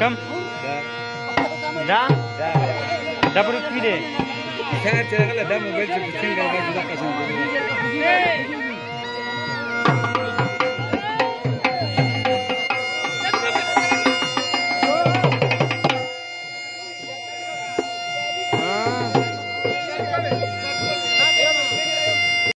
کم دا دا بروت ویده سهر چې راغله دا موبایل چې څنګه راځي دا قسم